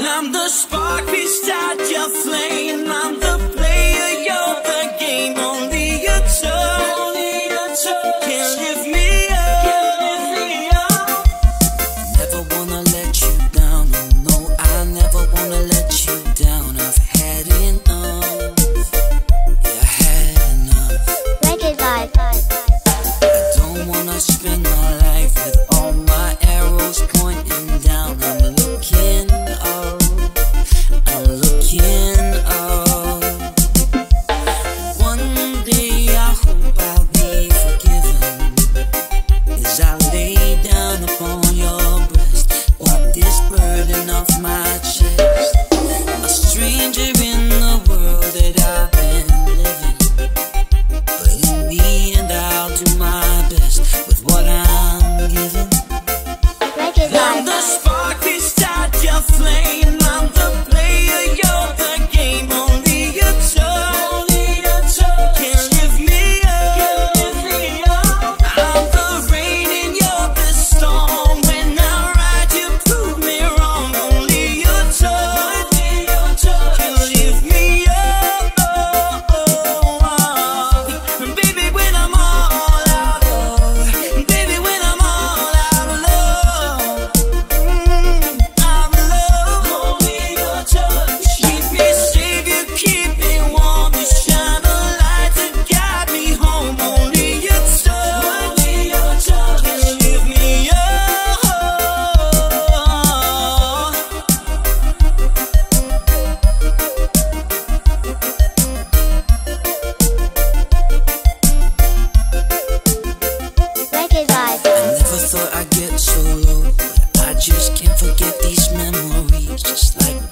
I'm the spark, start your flame. I'm the can't forget these memories, just like